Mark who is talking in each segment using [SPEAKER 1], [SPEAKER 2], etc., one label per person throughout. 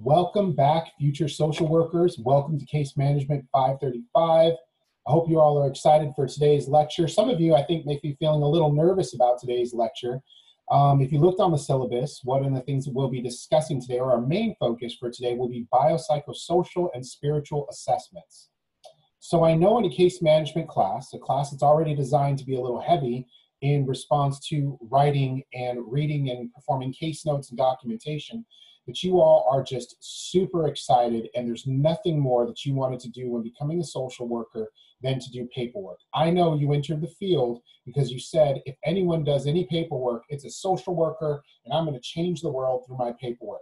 [SPEAKER 1] Welcome back, future social workers. Welcome to Case Management 535. I hope you all are excited for today's lecture. Some of you, I think, may be feeling a little nervous about today's lecture. Um, if you looked on the syllabus, one of the things that we'll be discussing today, or our main focus for today, will be biopsychosocial and spiritual assessments. So I know in a case management class, a class that's already designed to be a little heavy in response to writing and reading and performing case notes and documentation, that you all are just super excited and there's nothing more that you wanted to do when becoming a social worker than to do paperwork. I know you entered the field because you said if anyone does any paperwork, it's a social worker and I'm going to change the world through my paperwork.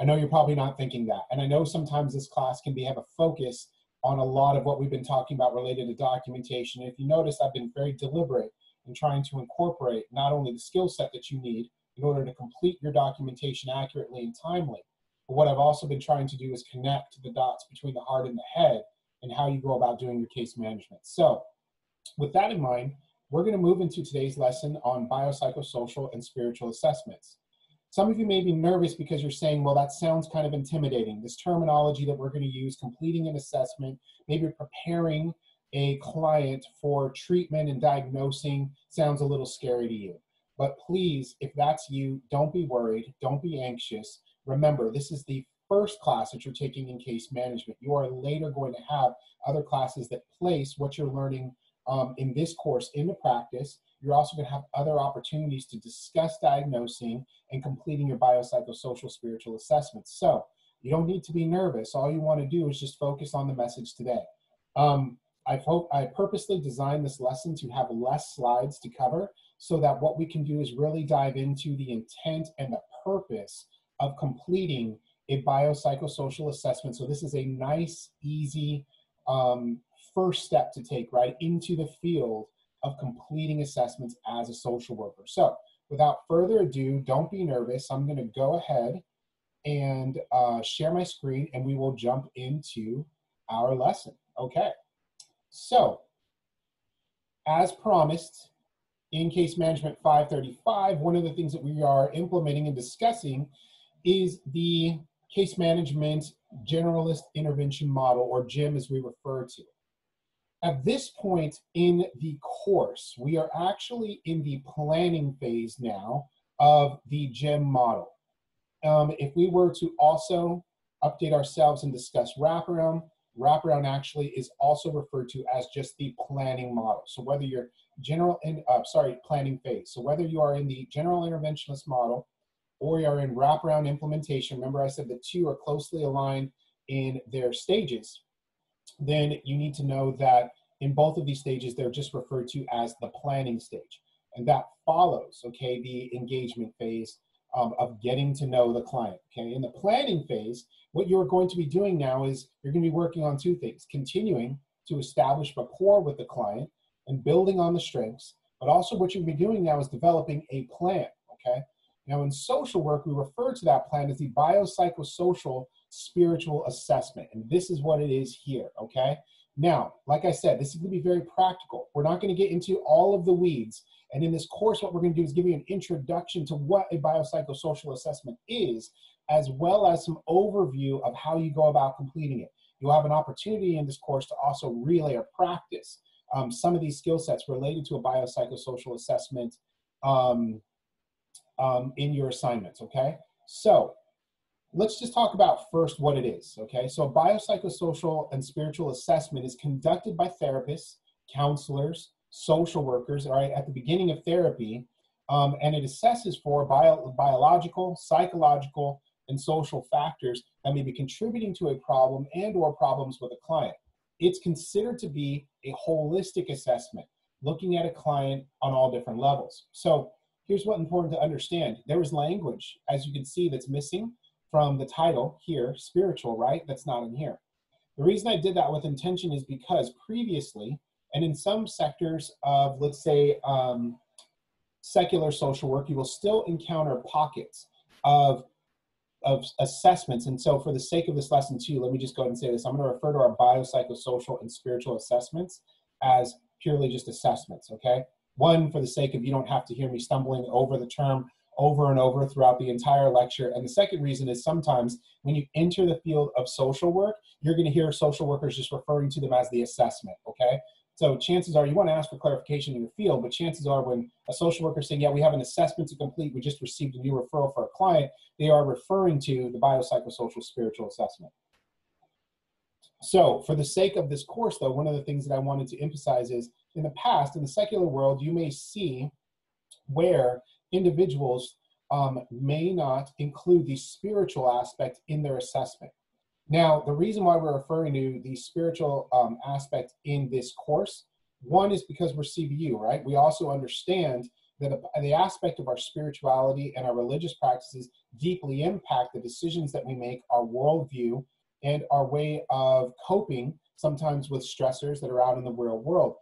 [SPEAKER 1] I know you're probably not thinking that. And I know sometimes this class can be have a focus on a lot of what we've been talking about related to documentation. If you notice, I've been very deliberate in trying to incorporate not only the skill set that you need, in order to complete your documentation accurately and timely. But what I've also been trying to do is connect the dots between the heart and the head and how you go about doing your case management. So with that in mind, we're gonna move into today's lesson on biopsychosocial and spiritual assessments. Some of you may be nervous because you're saying, well, that sounds kind of intimidating. This terminology that we're gonna use, completing an assessment, maybe preparing a client for treatment and diagnosing sounds a little scary to you. But please, if that's you, don't be worried, don't be anxious. Remember, this is the first class that you're taking in case management. You are later going to have other classes that place what you're learning um, in this course into practice. You're also going to have other opportunities to discuss diagnosing and completing your biopsychosocial spiritual assessments. So you don't need to be nervous. All you want to do is just focus on the message today. Um, I hope I purposely designed this lesson to have less slides to cover so that what we can do is really dive into the intent and the purpose of completing a biopsychosocial assessment. So this is a nice, easy um, first step to take right into the field of completing assessments as a social worker. So without further ado, don't be nervous. I'm going to go ahead and uh, share my screen and we will jump into our lesson. Okay. So as promised, in Case Management 535, one of the things that we are implementing and discussing is the Case Management Generalist Intervention Model, or GIM as we refer to. It. At this point in the course, we are actually in the planning phase now of the GIM model. Um, if we were to also update ourselves and discuss wraparound, wraparound actually is also referred to as just the planning model. So whether you're general, in, uh, sorry, planning phase. So whether you are in the general interventionist model or you are in wraparound implementation, remember I said the two are closely aligned in their stages, then you need to know that in both of these stages, they're just referred to as the planning stage. And that follows, okay, the engagement phase um, of getting to know the client, okay? In the planning phase, what you're going to be doing now is you're going to be working on two things, continuing to establish rapport with the client and building on the strengths. But also what you'll be doing now is developing a plan, okay? Now in social work, we refer to that plan as the biopsychosocial spiritual assessment. And this is what it is here, okay? Now, like I said, this is gonna be very practical. We're not gonna get into all of the weeds. And in this course, what we're gonna do is give you an introduction to what a biopsychosocial assessment is, as well as some overview of how you go about completing it. You'll have an opportunity in this course to also relay or practice um, some of these skill sets related to a biopsychosocial assessment um, um, in your assignments, okay? So let's just talk about first what it is, okay? So biopsychosocial and spiritual assessment is conducted by therapists, counselors, social workers, all right, at the beginning of therapy, um, and it assesses for bio biological, psychological, and social factors that may be contributing to a problem and or problems with a client it's considered to be a holistic assessment, looking at a client on all different levels. So here's what's important to understand. There is language, as you can see, that's missing from the title here, spiritual, right? That's not in here. The reason I did that with intention is because previously, and in some sectors of, let's say, um, secular social work, you will still encounter pockets of of assessments. And so for the sake of this lesson too, let me just go ahead and say this. I'm going to refer to our biopsychosocial and spiritual assessments as purely just assessments, okay? One, for the sake of you don't have to hear me stumbling over the term over and over throughout the entire lecture. And the second reason is sometimes when you enter the field of social work, you're going to hear social workers just referring to them as the assessment, okay? So chances are you want to ask for clarification in your field, but chances are when a social worker is saying, yeah, we have an assessment to complete, we just received a new referral for a client, they are referring to the biopsychosocial spiritual assessment. So for the sake of this course, though, one of the things that I wanted to emphasize is in the past, in the secular world, you may see where individuals um, may not include the spiritual aspect in their assessment. Now, the reason why we're referring to the spiritual um, aspect in this course, one is because we're CBU, right? We also understand that the aspect of our spirituality and our religious practices deeply impact the decisions that we make, our worldview, and our way of coping sometimes with stressors that are out in the real world.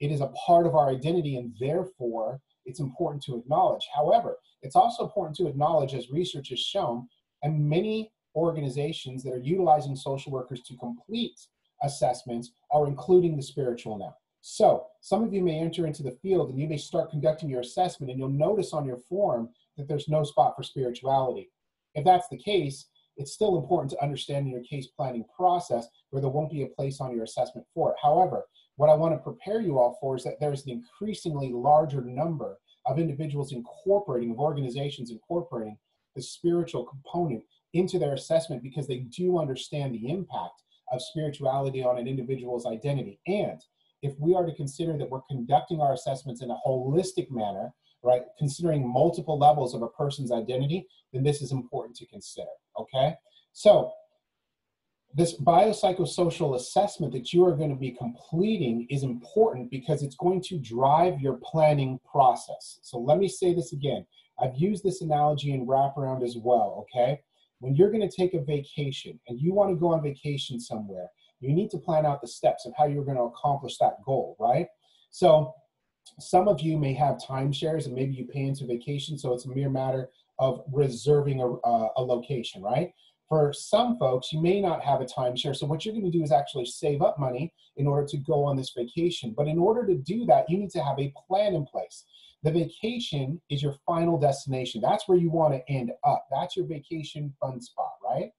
[SPEAKER 1] It is a part of our identity, and therefore, it's important to acknowledge. However, it's also important to acknowledge, as research has shown, and many organizations that are utilizing social workers to complete assessments are including the spiritual now. So, some of you may enter into the field and you may start conducting your assessment, and you'll notice on your form that there's no spot for spirituality. If that's the case, it's still important to understand in your case planning process where there won't be a place on your assessment for it. However, what I want to prepare you all for is that there's an increasingly larger number of individuals incorporating, of organizations incorporating the spiritual component into their assessment because they do understand the impact of spirituality on an individual's identity. And if we are to consider that we're conducting our assessments in a holistic manner, right, considering multiple levels of a person's identity, then this is important to consider, okay? So this biopsychosocial assessment that you are going to be completing is important because it's going to drive your planning process. So let me say this again. I've used this analogy in wraparound as well, okay? When you're going to take a vacation and you want to go on vacation somewhere, you need to plan out the steps of how you're going to accomplish that goal, right? So some of you may have timeshares and maybe you pay into vacation, so it's a mere matter of reserving a, uh, a location, right? For some folks, you may not have a timeshare. So what you're going to do is actually save up money in order to go on this vacation. But in order to do that, you need to have a plan in place. The vacation is your final destination. That's where you want to end up. That's your vacation fun spot, right?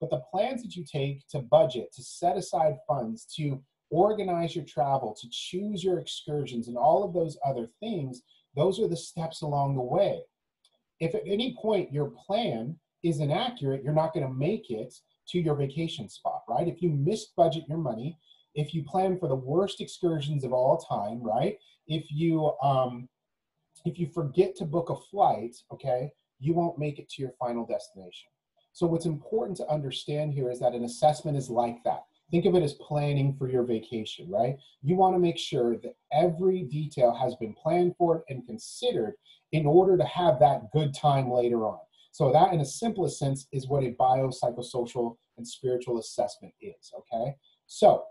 [SPEAKER 1] But the plans that you take to budget, to set aside funds, to organize your travel, to choose your excursions, and all of those other things, those are the steps along the way. If at any point your plan is inaccurate, you're not going to make it to your vacation spot, right? If you misbudget your money, if you plan for the worst excursions of all time, right? If you um, if you forget to book a flight, okay, you won't make it to your final destination. So what's important to understand here is that an assessment is like that. Think of it as planning for your vacation, right? You want to make sure that every detail has been planned for and considered in order to have that good time later on. So that, in a simplest sense, is what a biopsychosocial and spiritual assessment is, okay? So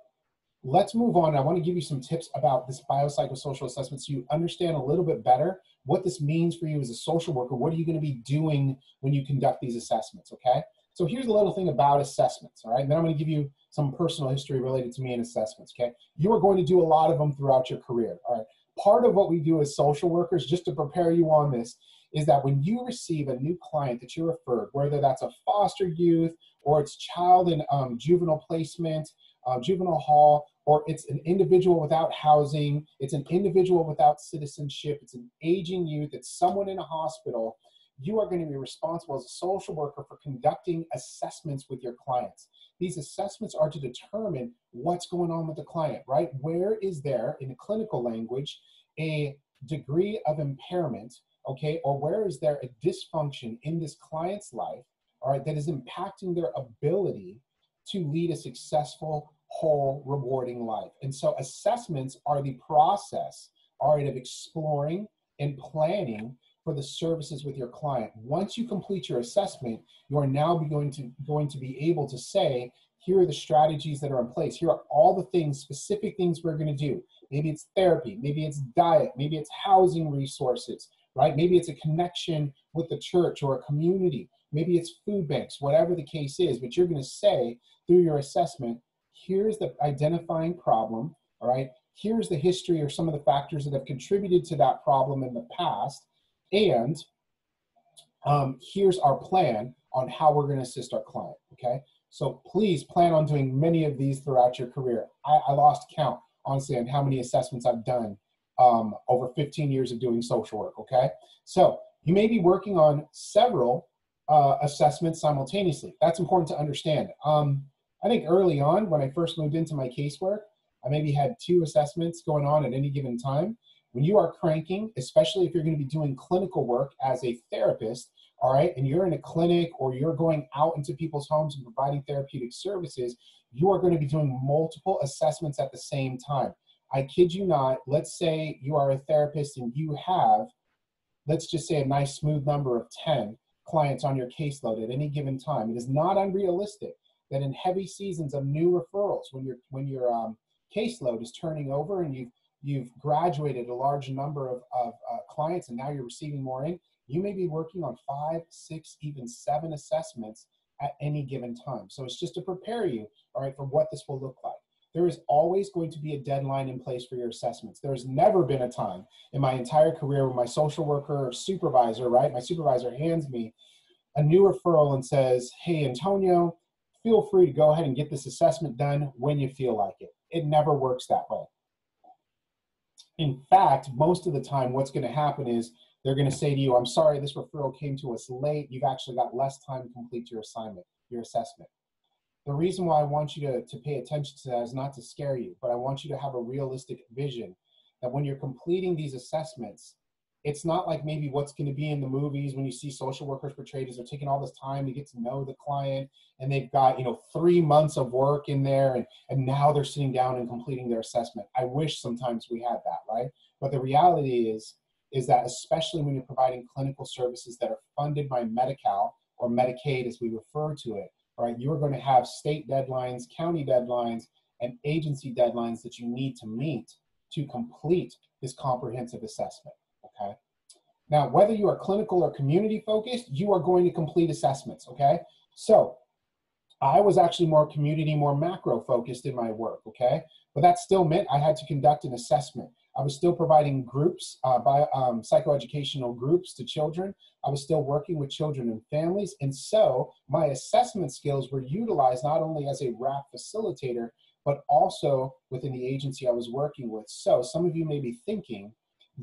[SPEAKER 1] let's move on. I want to give you some tips about this biopsychosocial assessment so you understand a little bit better what this means for you as a social worker. What are you going to be doing when you conduct these assessments, okay? So here's a little thing about assessments, all right? And then I'm going to give you some personal history related to me and assessments, okay? You are going to do a lot of them throughout your career, all right? Part of what we do as social workers, just to prepare you on this, is that when you receive a new client that you referred, whether that's a foster youth or it's child and um, juvenile placement, uh, juvenile hall, or it's an individual without housing, it's an individual without citizenship, it's an aging youth, it's someone in a hospital, you are going to be responsible as a social worker for conducting assessments with your clients. These assessments are to determine what's going on with the client, right? Where is there, in the clinical language, a degree of impairment okay, or where is there a dysfunction in this client's life, all right, that is impacting their ability to lead a successful, whole, rewarding life. And so assessments are the process, all right, of exploring and planning for the services with your client. Once you complete your assessment, you are now going to going to be able to say, here are the strategies that are in place. Here are all the things, specific things we're going to do. Maybe it's therapy, maybe it's diet, maybe it's housing resources, right? Maybe it's a connection with the church or a community. Maybe it's food banks, whatever the case is, but you're going to say through your assessment, here's the identifying problem, all right? Here's the history or some of the factors that have contributed to that problem in the past. And um, here's our plan on how we're going to assist our client. Okay. So please plan on doing many of these throughout your career. I, I lost count, honestly, on how many assessments I've done um, over 15 years of doing social work. Okay. So you may be working on several uh, assessments simultaneously. That's important to understand. Um, I think early on, when I first moved into my casework, I maybe had two assessments going on at any given time. When you are cranking, especially if you're going to be doing clinical work as a therapist, all right, and you're in a clinic or you're going out into people's homes and providing therapeutic services, you are going to be doing multiple assessments at the same time. I kid you not, let's say you are a therapist and you have, let's just say a nice smooth number of 10 clients on your caseload at any given time. It is not unrealistic that in heavy seasons of new referrals, when your when your um, caseload is turning over and you've you've graduated a large number of, of uh, clients and now you're receiving more in, you may be working on five, six, even seven assessments at any given time. So it's just to prepare you, all right, for what this will look like. There is always going to be a deadline in place for your assessments. There's never been a time in my entire career where my social worker supervisor, right, my supervisor hands me a new referral and says, hey, Antonio, feel free to go ahead and get this assessment done when you feel like it. It never works that way. In fact, most of the time, what's going to happen is they're going to say to you, I'm sorry, this referral came to us late. You've actually got less time to complete your assignment, your assessment. The reason why I want you to, to pay attention to that is not to scare you, but I want you to have a realistic vision that when you're completing these assessments, it's not like maybe what's going to be in the movies when you see social workers portrayed as they're taking all this time to get to know the client and they've got you know three months of work in there and, and now they're sitting down and completing their assessment. I wish sometimes we had that right? But the reality is is that especially when you're providing clinical services that are funded by Medi-Cal or Medicaid as we refer to it, right, you're going to have state deadlines, county deadlines, and agency deadlines that you need to meet to complete this comprehensive assessment, okay? Now, whether you are clinical or community focused, you are going to complete assessments, okay? So I was actually more community, more macro focused in my work, okay? But that still meant I had to conduct an assessment. I was still providing groups, uh, by, um, psychoeducational groups to children. I was still working with children and families. And so my assessment skills were utilized not only as a wrap facilitator, but also within the agency I was working with. So some of you may be thinking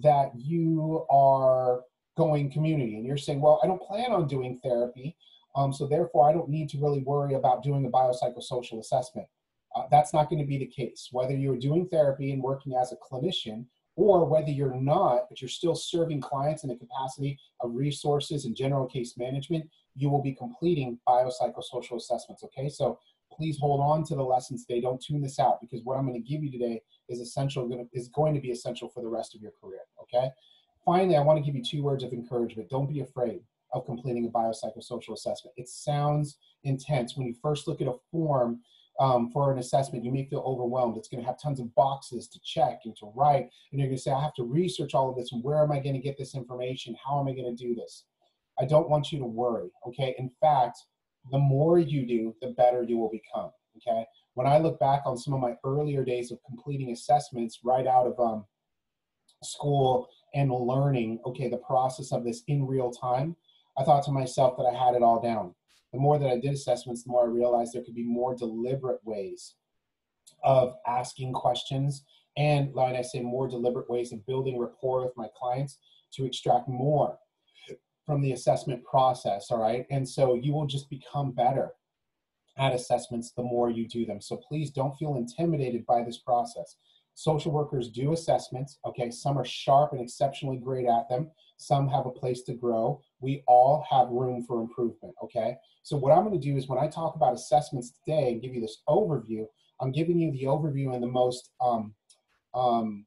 [SPEAKER 1] that you are going community and you're saying, well, I don't plan on doing therapy. Um, so therefore, I don't need to really worry about doing a biopsychosocial assessment. Uh, that's not going to be the case. Whether you're doing therapy and working as a clinician, or whether you're not, but you're still serving clients in the capacity of resources and general case management, you will be completing biopsychosocial assessments. Okay, so please hold on to the lessons today. Don't tune this out because what I'm going to give you today is essential. Is going to be essential for the rest of your career. Okay. Finally, I want to give you two words of encouragement. Don't be afraid of completing a biopsychosocial assessment. It sounds intense when you first look at a form um, for an assessment, you may feel overwhelmed. It's going to have tons of boxes to check and to write. And you're going to say, I have to research all of this. And where am I going to get this information? How am I going to do this? I don't want you to worry. Okay. In fact, the more you do, the better you will become. Okay. When I look back on some of my earlier days of completing assessments right out of um, school and learning, okay, the process of this in real time, I thought to myself that I had it all down the more that I did assessments, the more I realized there could be more deliberate ways of asking questions and, like I say, more deliberate ways of building rapport with my clients to extract more from the assessment process. All right. And so you will just become better at assessments the more you do them. So please don't feel intimidated by this process. Social workers do assessments. Okay. Some are sharp and exceptionally great at them, some have a place to grow. We all have room for improvement. Okay. So what I'm going to do is when I talk about assessments today and give you this overview, I'm giving you the overview in the most um, um,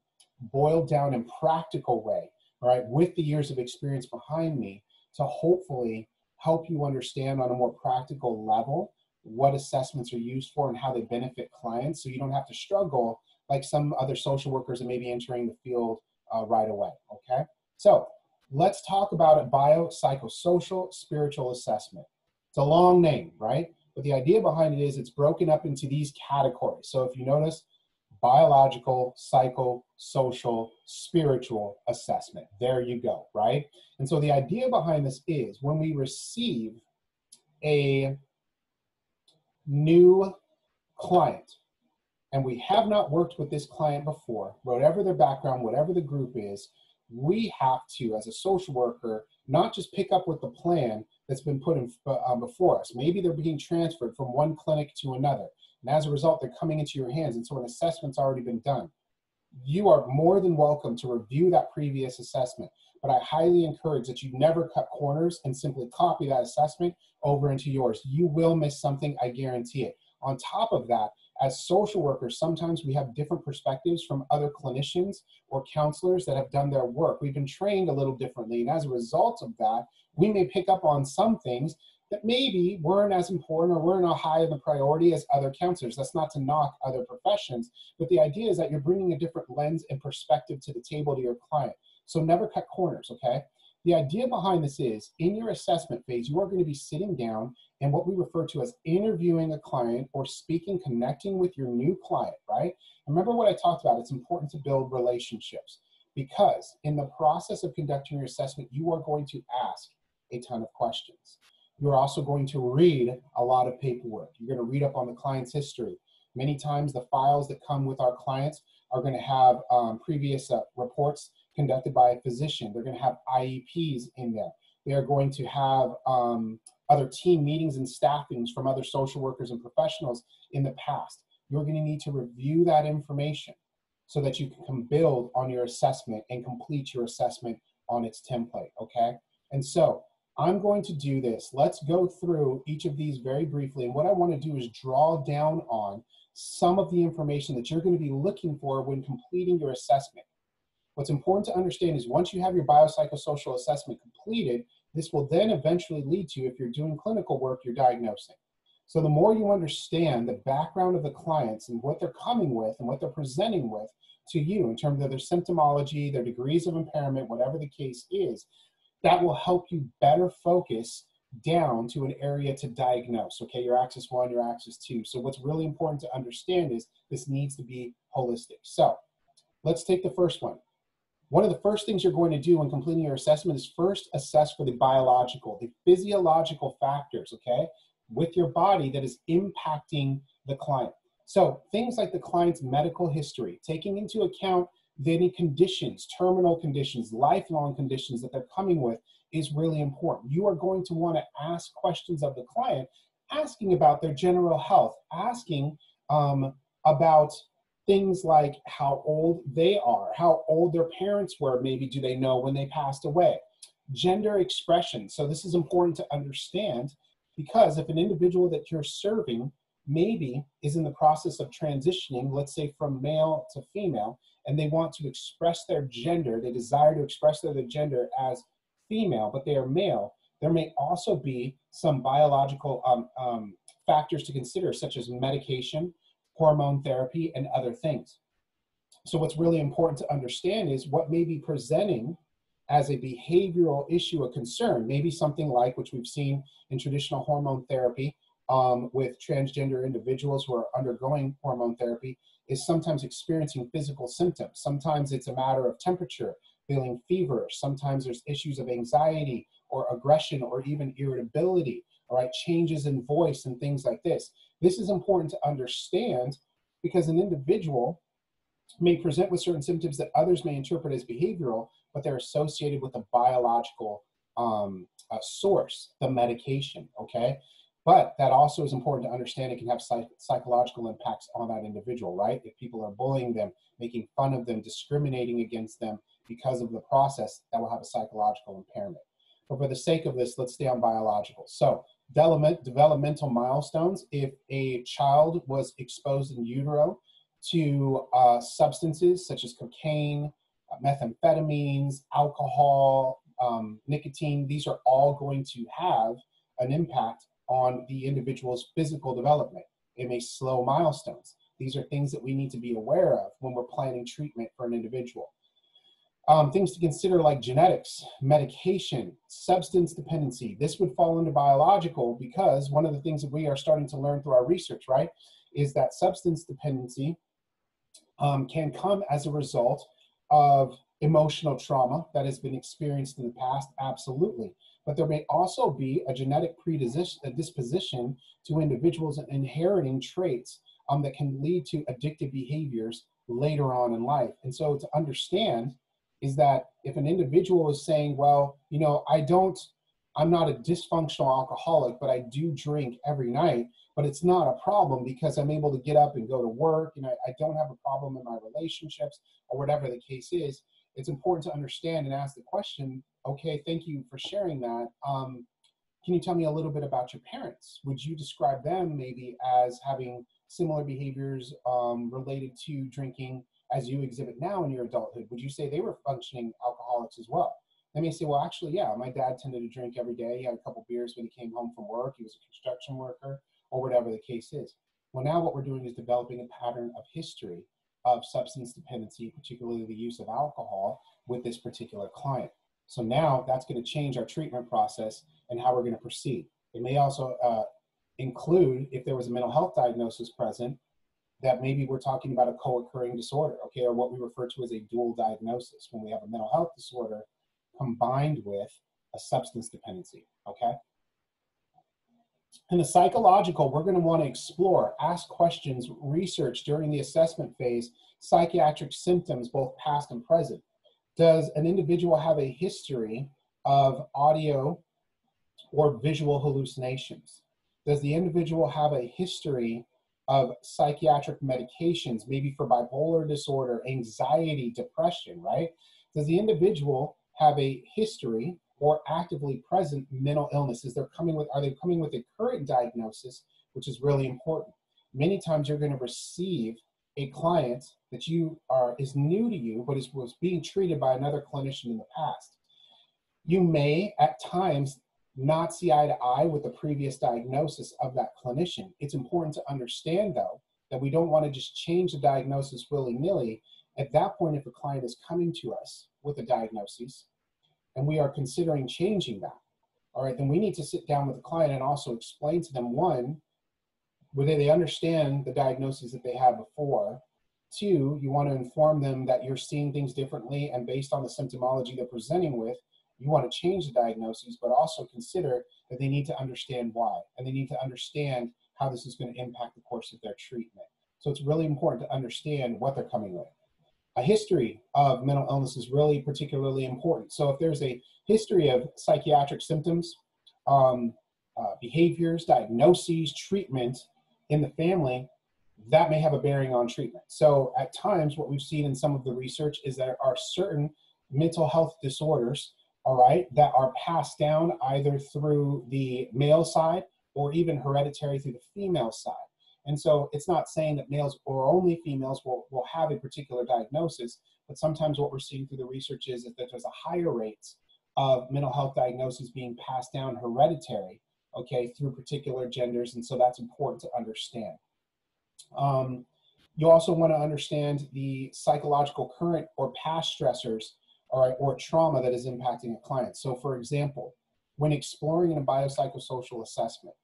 [SPEAKER 1] boiled down and practical way, all right, with the years of experience behind me to hopefully help you understand on a more practical level what assessments are used for and how they benefit clients so you don't have to struggle like some other social workers that may be entering the field uh, right away, okay? So let's talk about a biopsychosocial spiritual assessment. It's a long name, right? But the idea behind it is it's broken up into these categories. So if you notice, biological, psycho, social, spiritual assessment. There you go, right? And so the idea behind this is when we receive a new client and we have not worked with this client before, whatever their background, whatever the group is, we have to, as a social worker, not just pick up with the plan that's been put in uh, before us. Maybe they're being transferred from one clinic to another. And as a result, they're coming into your hands. And so an assessment's already been done. You are more than welcome to review that previous assessment. But I highly encourage that you never cut corners and simply copy that assessment over into yours. You will miss something, I guarantee it. On top of that, as social workers, sometimes we have different perspectives from other clinicians or counselors that have done their work. We've been trained a little differently. And as a result of that, we may pick up on some things that maybe weren't as important or weren't as high in the priority as other counselors. That's not to knock other professions, but the idea is that you're bringing a different lens and perspective to the table to your client. So never cut corners, okay? The idea behind this is in your assessment phase, you are going to be sitting down and what we refer to as interviewing a client or speaking, connecting with your new client, right? Remember what I talked about, it's important to build relationships because in the process of conducting your assessment, you are going to ask a ton of questions. You're also going to read a lot of paperwork. You're going to read up on the client's history. Many times the files that come with our clients are going to have um, previous uh, reports conducted by a physician. They're going to have IEPs in there. They are going to have um, other team meetings and staffings from other social workers and professionals in the past. You're going to need to review that information so that you can build on your assessment and complete your assessment on its template, okay? And so I'm going to do this. Let's go through each of these very briefly. And what I want to do is draw down on some of the information that you're going to be looking for when completing your assessment. What's important to understand is once you have your biopsychosocial assessment completed, this will then eventually lead to, if you're doing clinical work, you're diagnosing. So the more you understand the background of the clients and what they're coming with and what they're presenting with to you in terms of their symptomology, their degrees of impairment, whatever the case is, that will help you better focus down to an area to diagnose. Okay, your axis one, your axis two. So what's really important to understand is this needs to be holistic. So let's take the first one. One of the first things you're going to do when completing your assessment is first assess for the biological, the physiological factors, okay, with your body that is impacting the client. So things like the client's medical history, taking into account any conditions, terminal conditions, lifelong conditions that they're coming with is really important. You are going to want to ask questions of the client, asking about their general health, asking um, about things like how old they are, how old their parents were, maybe do they know when they passed away. Gender expression. So, this is important to understand because if an individual that you're serving maybe is in the process of transitioning, let's say from male to female, and they want to express their gender, they desire to express their gender as female, but they are male, there may also be some biological um, um, factors to consider, such as medication, hormone therapy, and other things. So, what's really important to understand is what may be presenting as a behavioral issue, a concern, maybe something like which we've seen in traditional hormone therapy um, with transgender individuals who are undergoing hormone therapy, is sometimes experiencing physical symptoms. Sometimes it's a matter of temperature, feeling feverish. Sometimes there's issues of anxiety or aggression or even irritability, right, changes in voice and things like this. This is important to understand because an individual may present with certain symptoms that others may interpret as behavioral, but they're associated with a biological um, a source, the medication, okay? But that also is important to understand it can have psych- psychological impacts on that individual, right? If people are bullying them, making fun of them, discriminating against them because of the process, that will have a psychological impairment. But for the sake of this, let's stay on biological. So, development, developmental milestones. If a child was exposed in utero to uh, substances such as cocaine, uh, methamphetamines, alcohol, um, nicotine, these are all going to have an impact on the individual's physical development. It may slow milestones. These are things that we need to be aware of when we're planning treatment for an individual. Um, things to consider like genetics, medication, substance dependency. This would fall into biological because one of the things that we are starting to learn through our research, right, is that substance dependency um, can come as a result of emotional trauma that has been experienced in the past, absolutely. But there may also be a genetic predisposition to individuals inheriting traits um, that can lead to addictive behaviors later on in life. And so to understand is that if an individual is saying, well, you know, I don't, I'm not a dysfunctional alcoholic, but I do drink every night, but it's not a problem because I'm able to get up and go to work and I, I don't have a problem in my relationships or whatever the case is. It's important to understand and ask the question, okay, thank you for sharing that. Um, can you tell me a little bit about your parents? Would you describe them maybe as having similar behaviors um, related to drinking as you exhibit now in your adulthood? Would you say they were functioning alcoholics as well? They may say, well, actually, yeah, my dad tended to drink every day. He had a couple beers when he came home from work. He was a construction worker or whatever the case is. Well, now what we're doing is developing a pattern of history of substance dependency, particularly the use of alcohol with this particular client. So now that's going to change our treatment process and how we're going to proceed. It may also uh, include, if there was a mental health diagnosis present, that maybe we're talking about a co-occurring disorder, okay, or what we refer to as a dual diagnosis when we have a mental health disorder combined with a substance dependency, okay? In the psychological, we're going to want to explore, ask questions, research during the assessment phase, psychiatric symptoms, both past and present. Does an individual have a history of audio or visual hallucinations? Does the individual have a history of psychiatric medications, maybe for bipolar disorder, anxiety, depression, right? Does the individual have a history or actively present mental illnesses? They're coming with, are they coming with a current diagnosis, which is really important? Many times you're going to receive a client that you are is new to you, but is was being treated by another clinician in the past. You may at times not see eye to eye with the previous diagnosis of that clinician. It's important to understand, though, that we don't want to just change the diagnosis willy nilly. At that point, if a client is coming to us with a diagnosis and we are considering changing that, all right, then we need to sit down with the client and also explain to them one, whether they understand the diagnosis that they had before. Two, you want to inform them that you're seeing things differently and based on the symptomology they're presenting with, you want to change the diagnosis, but also consider that they need to understand why, and they need to understand how this is going to impact the course of their treatment. So it's really important to understand what they're coming with. A history of mental illness is really particularly important. So if there's a history of psychiatric symptoms, um, uh, behaviors, diagnoses, treatment in the family, that may have a bearing on treatment. So at times, what we've seen in some of the research is there are certain mental health disorders all right, that are passed down either through the male side or even hereditary through the female side. And so it's not saying that males or only females will, will have a particular diagnosis, but sometimes what we're seeing through the research is, that there's a higher rate of mental health diagnoses being passed down hereditary, okay, through particular genders. And so that's important to understand. Um, you also want to understand the psychological current or past stressors or, or trauma that is impacting a client. So, for example, when exploring in a biopsychosocial assessment,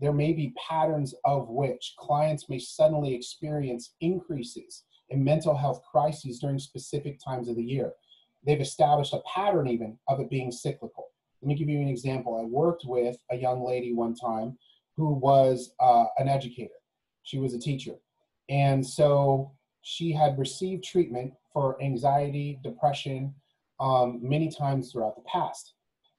[SPEAKER 1] there may be patterns of which clients may suddenly experience increases in mental health crises during specific times of the year. They've established a pattern even of it being cyclical. Let me give you an example. I worked with a young lady one time who was uh, an educator. She was a teacher. And so she had received treatment for anxiety, depression, um, many times throughout the past.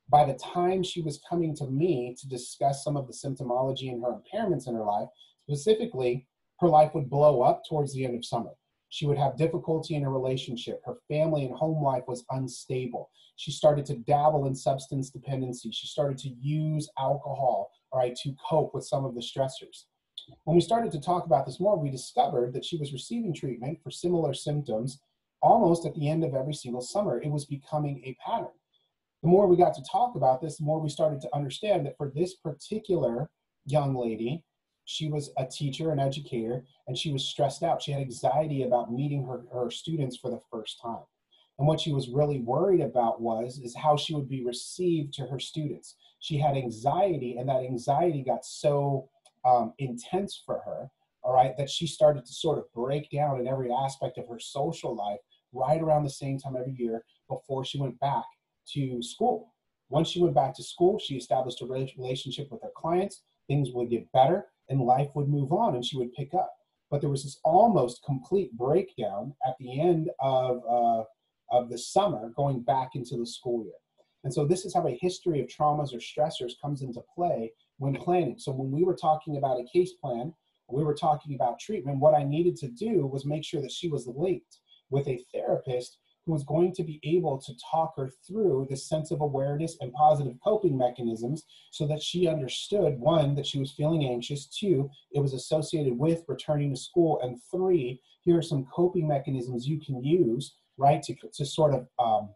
[SPEAKER 1] By the time she was coming to me to discuss some of the symptomology and her impairments in her life, specifically, her life would blow up towards the end of summer. She would have difficulty in a relationship. Her family and home life was unstable. She started to dabble in substance dependency. She started to use alcohol, right, to cope with some of the stressors. When we started to talk about this more, we discovered that she was receiving treatment for similar symptoms almost at the end of every single summer. It was becoming a pattern. The more we got to talk about this, the more we started to understand that for this particular young lady, she was a teacher, an educator, and she was stressed out. She had anxiety about meeting her, her students for the first time. And what she was really worried about was is how she would be received to her students. She had anxiety, and that anxiety got so um, intense for her all right, that she started to sort of break down in every aspect of her social life right around the same time every year before she went back to school. Once she went back to school, she established a relationship with her clients, things would get better, and life would move on and she would pick up. But there was this almost complete breakdown at the end of, uh, of the summer going back into the school year. And so this is how a history of traumas or stressors comes into play when planning. So when we were talking about a case plan, we were talking about treatment, what I needed to do was make sure that she was linked with a therapist who was going to be able to talk her through the sense of awareness and positive coping mechanisms so that she understood one, that she was feeling anxious, two, it was associated with returning to school, and three, here are some coping mechanisms you can use, right, to, to sort of um,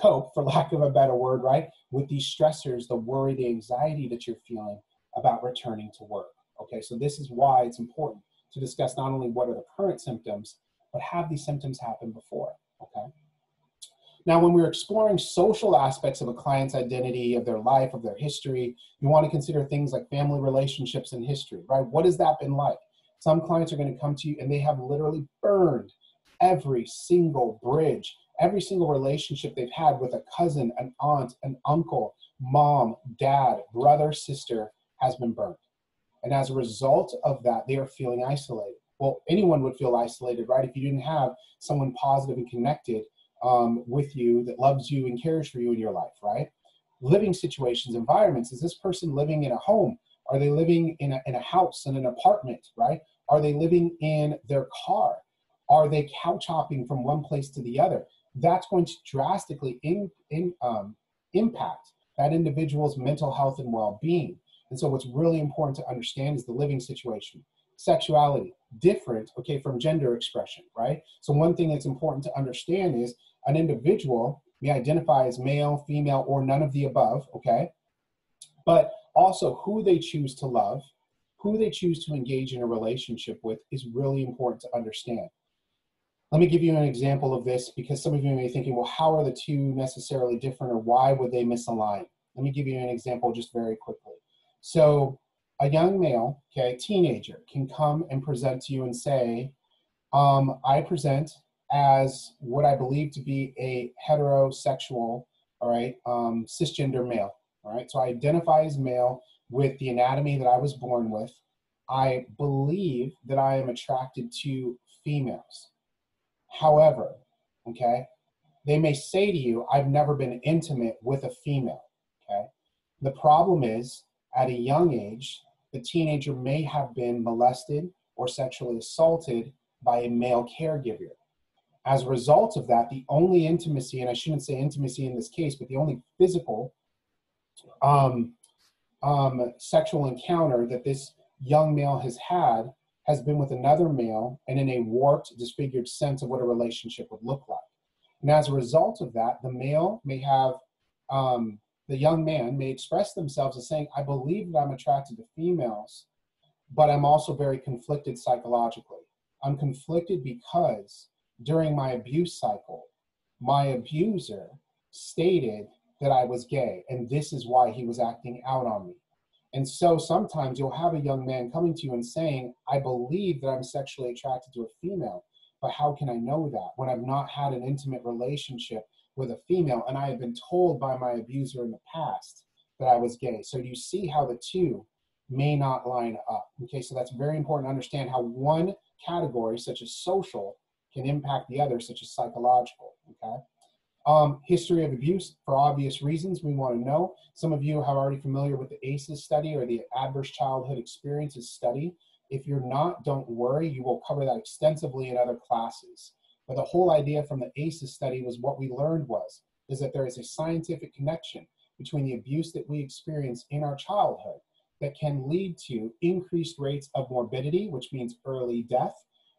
[SPEAKER 1] cope, for lack of a better word, right, with these stressors, the worry, the anxiety that you're feeling about returning to work. Okay, so this is why it's important to discuss not only what are the current symptoms, but have these symptoms happen before. Okay. Now, when we're exploring social aspects of a client's identity, of their life, of their history, you want to consider things like family relationships and history, right? What has that been like? Some clients are going to come to you and they have literally burned every single bridge, every single relationship they've had with a cousin, an aunt, an uncle, mom, dad, brother, sister has been burned. And as a result of that, they are feeling isolated. Well, anyone would feel isolated, right? If you didn't have someone positive and connected um, with you that loves you and cares for you in your life, right? Living situations, environments. Is this person living in a home? Are they living in a, in a house, in an apartment, right? Are they living in their car? Are they couch hopping from one place to the other? That's going to drastically in, in, um, impact that individual's mental health and well being. And so, what's really important to understand is the living situation. Sexuality, different, okay, from gender expression, right? So, one thing that's important to understand is an individual may identify as male, female, or none of the above, okay? But also who they choose to love, who they choose to engage in a relationship with is really important to understand. Let me give you an example of this because some of you may be thinking, well, how are the two necessarily different or why would they misalign? Let me give you an example just very quickly. So, a young male, okay, teenager, can come and present to you and say, um, I present as what I believe to be a heterosexual, all right, um, cisgender male. All right, so I identify as male with the anatomy that I was born with. I believe that I am attracted to females. However, okay, they may say to you, I've never been intimate with a female. Okay, the problem is at a young age, the teenager may have been molested or sexually assaulted by a male caregiver as a result of that, the only intimacy, and I shouldn't say intimacy in this case, but the only physical um, um, sexual encounter that this young male has had has been with another male and in a warped, disfigured sense of what a relationship would look like. And as a result of that, the male may have, um, the young man may express themselves as saying, I believe that I'm attracted to females, but I'm also very conflicted psychologically. I'm conflicted because during my abuse cycle, my abuser stated that I was gay, and this is why he was acting out on me. And so sometimes you'll have a young man coming to you and saying, I believe that I'm sexually attracted to a female, but how can I know that when I've not had an intimate relationship with a female and I have been told by my abuser in the past that I was gay? So you see how the two may not line up. Okay, so that's very important to understand how one category, such as social, can impact the other, such as psychological. Okay. Um, history of abuse, for obvious reasons, we want to know. Some of you are already familiar with the ACEs study or the Adverse Childhood Experiences study. If you're not, don't worry, you will cover that extensively in other classes. But the whole idea from the ACEs study was what we learned was, is that there is a scientific connection between the abuse that we experience in our childhood that can lead to increased rates of morbidity, which means early death,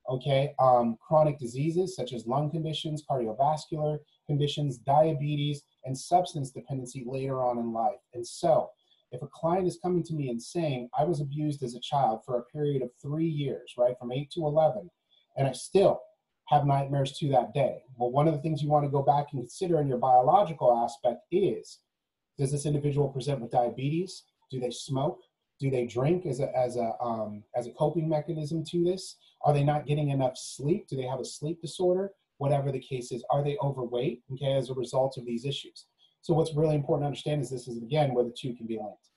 [SPEAKER 1] okay? Um, chronic diseases such as lung conditions, cardiovascular conditions, diabetes, and substance dependency later on in life. And so, if a client is coming to me and saying, I was abused as a child for a period of three years, right, from 8 to 11, and I still have nightmares to that day. Well, one of the things you want to go back and consider in your biological aspect is does this individual present with diabetes? Do they smoke? Do they drink as a as a um, as a coping mechanism to this? Are they not getting enough sleep? Do they have a sleep disorder? Whatever the case is, are they overweight? Okay, as a result of these issues. So what's really important to understand is this is again where the two can be linked.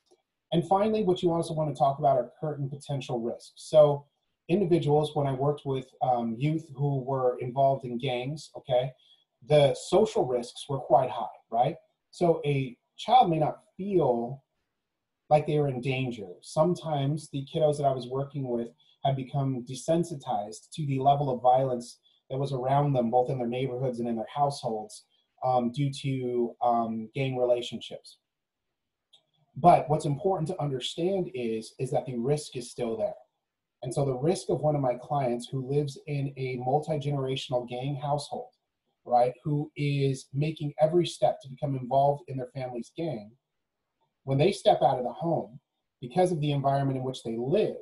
[SPEAKER 1] And finally, what you also want to talk about are current potential risks. So individuals, when I worked with um, youth who were involved in gangs, okay, the social risks were quite high, right? So a child may not feel like they are in danger. Sometimes the kiddos that I was working with had become desensitized to the level of violence that was around them, both in their neighborhoods and in their households, um, due to um, gang relationships. But what's important to understand is, is that the risk is still there. And so the risk of one of my clients who lives in a multi-generational gang household, right, who is making every step to become involved in their family's gang, when they step out of the home, because of the environment in which they live,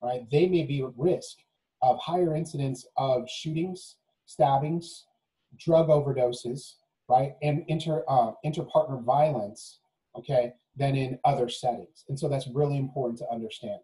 [SPEAKER 1] right, they may be at risk of higher incidence of shootings, stabbings, drug overdoses, right, and inter uh, interpartner violence, okay, than in other settings. And so that's really important to understand.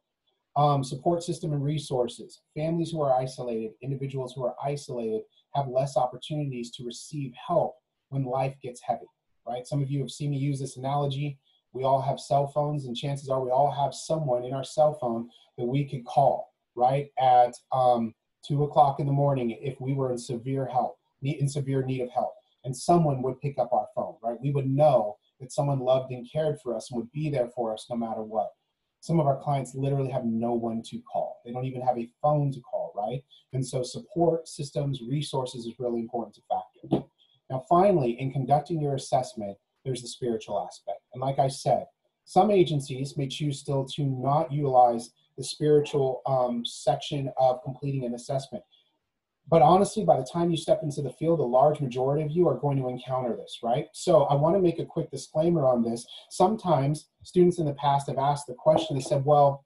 [SPEAKER 1] Um, support system and resources. Families who are isolated, individuals who are isolated, have less opportunities to receive help when life gets heavy, right? Some of you have seen me use this analogy. We all have cell phones, and chances are we all have someone in our cell phone that we could call, right, at um, two o'clock in the morning if we were in severe help, need in severe need of help, and someone would pick up our phone, right? We would know that someone loved and cared for us and would be there for us no matter what. Some of our clients literally have no one to call. They don't even have a phone to call, right? And so support systems, resources is really important to factor. Now, finally, in conducting your assessment, there's the spiritual aspect. And like I said, some agencies may choose still to not utilize the spiritual um, section of completing an assessment. But honestly, by the time you step into the field, a large majority of you are going to encounter this, right? So I want to make a quick disclaimer on this. Sometimes students in the past have asked the question, they said, well,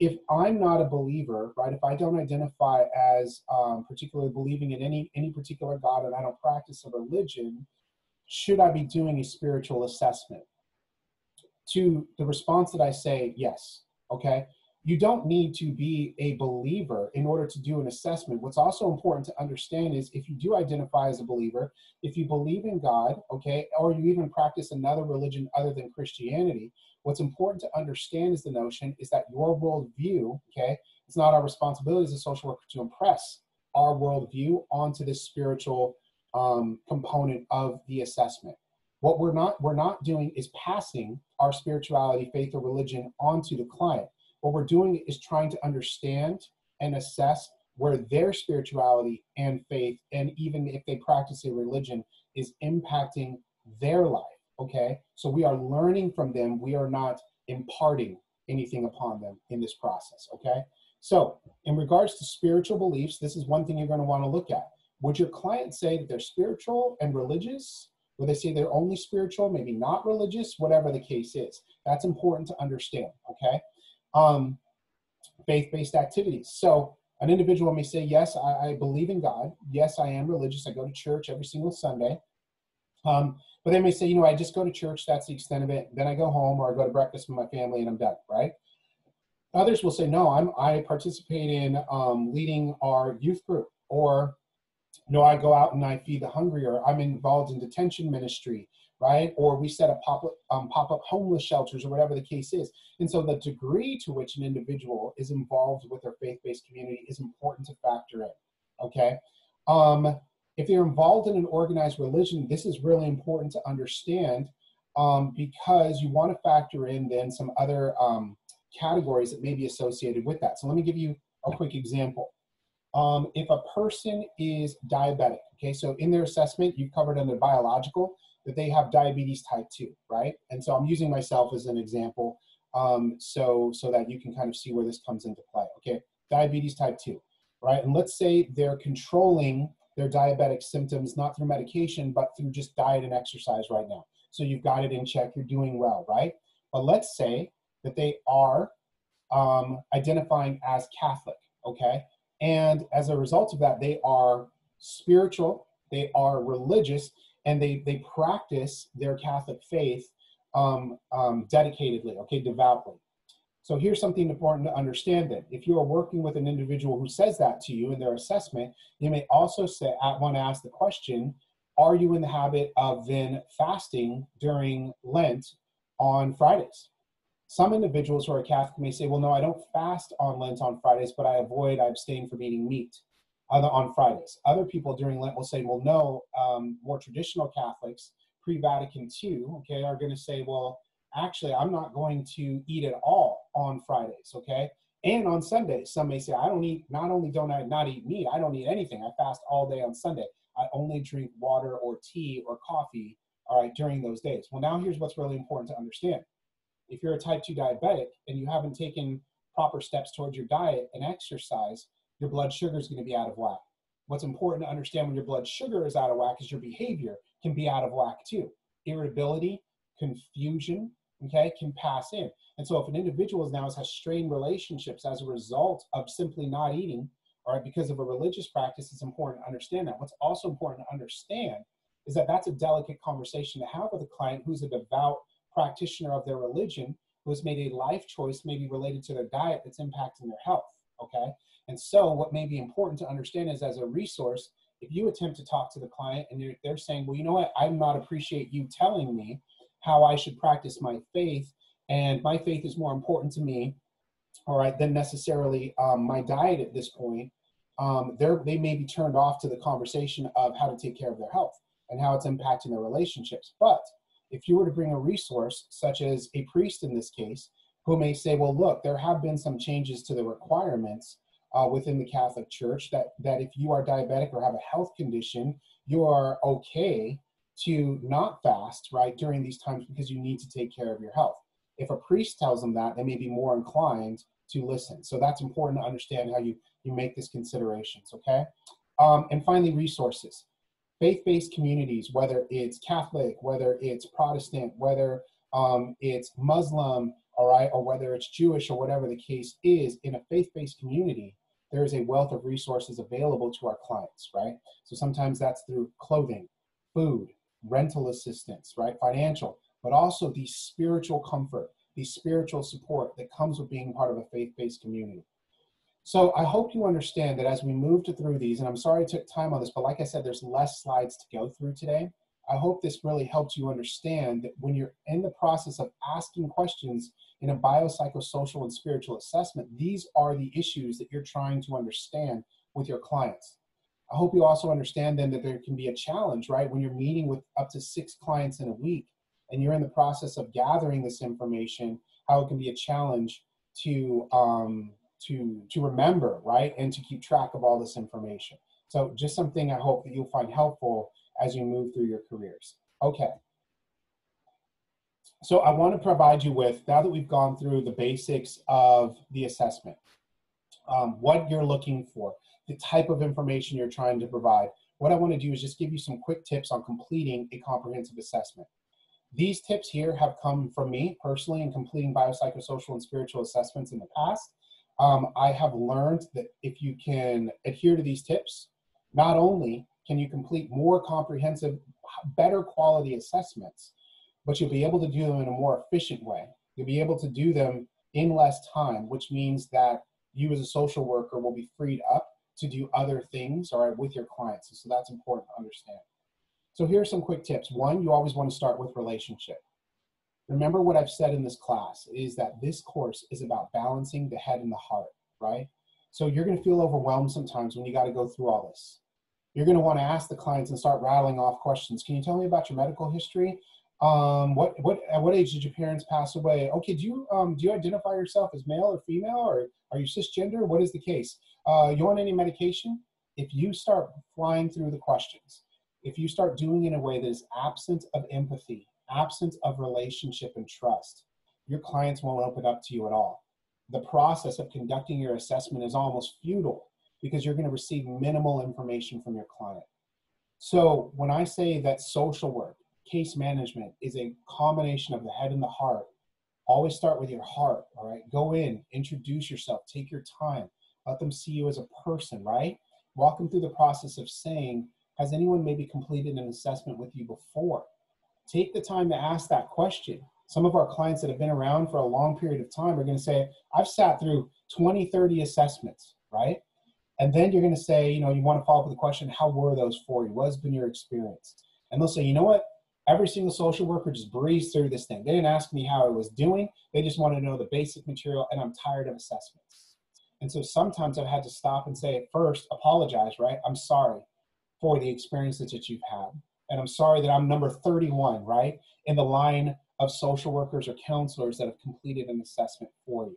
[SPEAKER 1] if I'm not a believer, right, if I don't identify as um, particularly believing in any, any particular God and I don't practice a religion, should I be doing a spiritual assessment? To the response that I say, yes, okay? You don't need to be a believer in order to do an assessment. What's also important to understand is if you do identify as a believer, if you believe in God, okay, or you even practice another religion other than Christianity, what's important to understand is the notion is that your worldview, okay, it's not our responsibility as a social worker to impress our worldview onto this spiritual um, component of the assessment. What we're not we're not doing is passing our spirituality, faith, or religion onto the client what we're doing is trying to understand and assess where their spirituality and faith, and even if they practice a religion, is impacting their life. Okay, so we are learning from them. We are not imparting anything upon them in this process. Okay, so in regards to spiritual beliefs, this is one thing you're going to want to look at. Would your client say that they're spiritual and religious? Would they say they're only spiritual, maybe not religious, whatever the case is? That's important to understand. Okay, um, faith-based activities. So an individual may say, yes, I, I, believe in God. Yes, I am religious. I go to church every single Sunday. Um, but they may say, you know, I just go to church. That's the extent of it. Then I go home or I go to breakfast with my family and I'm done, right? Others will say, no, I'm, I participate in um, leading our youth group or no, I go out and I feed the hungry or I'm involved in detention ministry right? Or we set up pop-up um, pop-up homeless shelters or whatever the case is. And so the degree to which an individual is involved with their faith-based community is important to factor in, okay? Um, if they're involved in an organized religion, this is really important to understand um, because you want to factor in then some other um, categories that may be associated with that. So let me give you a quick example. Um, if a person is diabetic, okay, so in their assessment, you've covered under biological, that they have diabetes type 2, right? And so I'm using myself as an example um, so, so that you can kind of see where this comes into play. Okay, diabetes type 2, right? And let's say they're controlling their diabetic symptoms not through medication, but through just diet and exercise right now. So you've got it in check, you're doing well, right? But let's say that they are um, identifying as Catholic, okay? And as a result of that, they are spiritual, they are religious, and they they practice their Catholic faith um, um, dedicatedly, okay, devoutly. So here's something important to understand that if you are working with an individual who says that to you in their assessment, you may also say, want to ask the question, are you in the habit of then fasting during Lent on Fridays? Some individuals who are Catholic may say, well, no, I don't fast on Lent on Fridays, but I avoid, I abstain from eating meat on Fridays. Other people during Lent will say, well, no, um, more traditional Catholics, pre Vatican II, okay, are going to say, well, actually, I'm not going to eat at all on Fridays, okay? And on Sundays, some may say, I don't eat, not only don't I not eat meat, I don't eat anything. I fast all day on Sunday. I only drink water or tea or coffee, all right, during those days. Well, now here's what's really important to understand. If you're a type 2 diabetic and you haven't taken proper steps towards your diet and exercise, your blood sugar is going to be out of whack. What's important to understand when your blood sugar is out of whack is your behavior can be out of whack too. Irritability, confusion, okay, can pass in. And so if an individual now has strained relationships as a result of simply not eating, all right, because of a religious practice, it's important to understand that. What's also important to understand is that that's a delicate conversation to have with a client who's a devout practitioner of their religion who has made a life choice maybe related to their diet that's impacting their health, okay? And so what may be important to understand is as a resource, if you attempt to talk to the client and they're saying, well, you know what, I am not appreciate you telling me how I should practice my faith, and my faith is more important to me, all right, than necessarily um, my diet at this point, um, they may be turned off to the conversation of how to take care of their health and how it's impacting their relationships. But if you were to bring a resource, such as a priest in this case, who may say, well, look, there have been some changes to the requirements uh, within the Catholic Church that, that if you are diabetic or have a health condition, you are okay to not fast, right, during these times because you need to take care of your health. If a priest tells them that, they may be more inclined to listen. So that's important to understand how you, you make these considerations, okay? Um, and finally, resources. Faith-based communities, whether it's Catholic, whether it's Protestant, whether um, it's Muslim, all right, or whether it's Jewish or whatever the case is, in a faith-based community, there is a wealth of resources available to our clients, right? So sometimes that's through clothing, food, rental assistance, right? Financial, but also the spiritual comfort, the spiritual support that comes with being part of a faith based community. So I hope you understand that as we move through these, and I'm sorry I took time on this, but like I said, there's less slides to go through today. I hope this really helps you understand that when you're in the process of asking questions in a biopsychosocial and spiritual assessment, these are the issues that you're trying to understand with your clients. I hope you also understand then that there can be a challenge, right? When you're meeting with up to six clients in a week and you're in the process of gathering this information, how it can be a challenge to um, to to remember, right, and to keep track of all this information. So just something I hope that you'll find helpful as you move through your careers. Okay. So I want to provide you with, now that we've gone through the basics of the assessment, um, what you're looking for, the type of information you're trying to provide. What I want to do is just give you some quick tips on completing a comprehensive assessment. These tips here have come from me personally in completing biopsychosocial and spiritual assessments in the past. Um, I have learned that if you can adhere to these tips, not only can you complete more comprehensive, better quality assessments, but you'll be able to do them in a more efficient way. You'll be able to do them in less time, which means that you as a social worker will be freed up to do other things all right with your clients. So that's important to understand. So here are some quick tips. One you always want to start with relationship. Remember what i've said in this class is that this course is about balancing the head and the heart right? So you're going to feel overwhelmed sometimes when you got to go through all this you're going to want to ask the clients and start rattling off questions can you tell me about your medical history um, what what at what age did your parents pass away? Okay, do you um, do you identify yourself as male or female, or are you cisgender? What is the case? Uh, you on any medication? If you start flying through the questions, if you start doing it in a way that is absent of empathy, absent of relationship and trust, your clients won't open up to you at all. The process of conducting your assessment is almost futile because you're going to receive minimal information from your client. So when I say that social work, case management is a combination of the head and the heart. Always start with your heart, all right? Go in, introduce yourself, take your time, let them see you as a person, right? Walk them through the process of saying, has anyone maybe completed an assessment with you before? Take the time to ask that question. Some of our clients that have been around for a long period of time are going to say, I've sat through 20, 30 assessments, right? And then you're going to say, you know, you want to follow up with the question, how were those for you? What has been your experience? And they'll say, you know what? Every single social worker just breezed through this thing. They didn't ask me how I was doing. They just want to know the basic material, and I'm tired of assessments. And so sometimes I've had to stop and say, first, apologize, right? I'm sorry for the experiences that you've had. And I'm sorry that I'm number 31, right? In the line of social workers or counselors that have completed an assessment for you.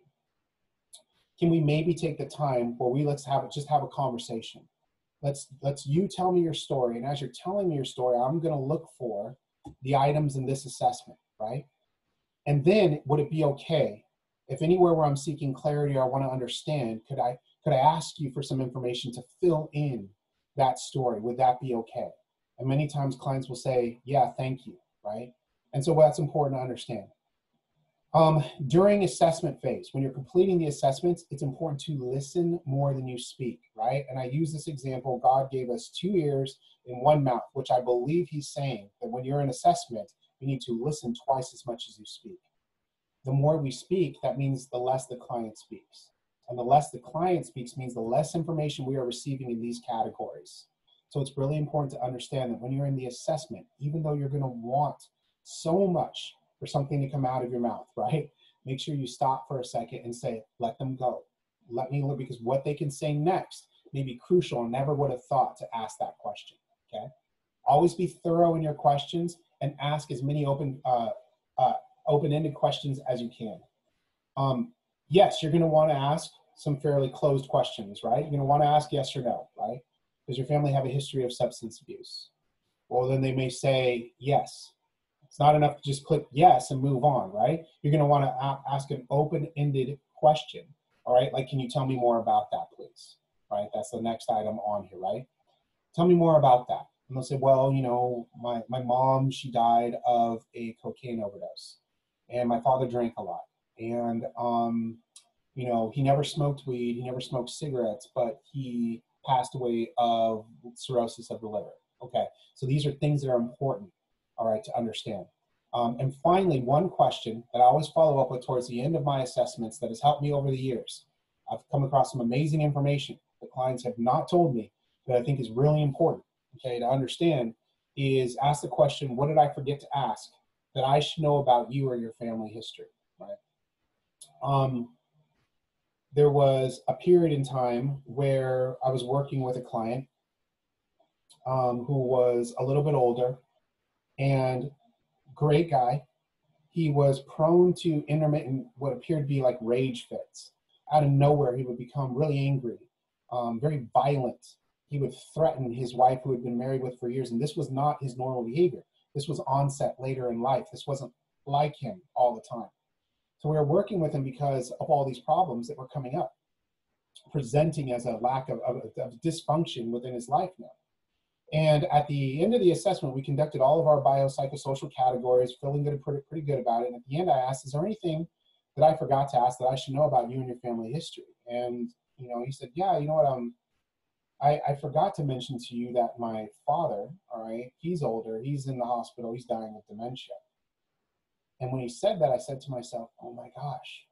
[SPEAKER 1] Can we maybe take the time where we let's have just have a conversation? Let's let's you tell me your story, and as you're telling me your story, I'm going to look for the items in this assessment, right? And then would it be okay if anywhere where I'm seeking clarity or I want to understand, could I could I ask you for some information to fill in that story? Would that be okay? And many times clients will say, Yeah, thank you, right? And so that's important to understand. Um, during assessment phase, when you're completing the assessments, it's important to listen more than you speak, right? And I use this example God gave us two ears and one mouth, which I believe He's saying that when you're in assessment, you need to listen twice as much as you speak. The more we speak, that means the less the client speaks. And the less the client speaks means the less information we are receiving in these categories. So it's really important to understand that when you're in the assessment, even though you're going to want so much for something to come out of your mouth, right? Make sure you stop for a second and say, let them go. Let me look because what they can say next may be crucial and never would have thought to ask that question. Okay. Always be thorough in your questions and ask as many open uh, uh, open-ended questions as you can. Um, yes, you're going to want to ask some fairly closed questions, right? You're want to ask yes or no, right? Does your family have a history of substance abuse? Well, then they may say yes. It's not enough to just click yes and move on, right? You're going to want to ask an open-ended question, all right? Like, can you tell me more about that, please? Right? That's the next item on here, right? Tell me more about that. And they'll say, well, you know, my, my mom, she died of a cocaine overdose. And my father drank a lot. And, um, you know, he never smoked weed, he never smoked cigarettes, but he passed away of cirrhosis of the liver. Okay, so these are things that are important all right, to understand. Um, and finally, one question that I always follow up with towards the end of my assessments that has helped me over the years. I've come across some amazing information that clients have not told me that I think is really important, okay, to understand is ask the question, what did I forget to ask that I should know about you or your family history, right? Um, there was a period in time where I was working with a client um, who was a little bit older, and great guy. He was prone to intermittent, what appeared to be like rage fits. Out of nowhere, he would become really angry, um, very violent. He would threaten his wife, who had been married with for years, and this was not his normal behavior. This was onset later in life. This wasn't like him all the time. So we were working with him because of all these problems that were coming up, presenting as a lack of, of, of dysfunction within his life now. And at the end of the assessment, we conducted all of our biopsychosocial categories, feeling good, pretty, pretty good about it. And at the end, I asked, "Is there anything that I forgot to ask that I should know about you and your family history?" And you know, he said, "Yeah, you know what? Um, I, I forgot to mention to you that my father, all right, he's older, he's in the hospital, he's dying of dementia." And when he said that, I said to myself, "Oh my gosh."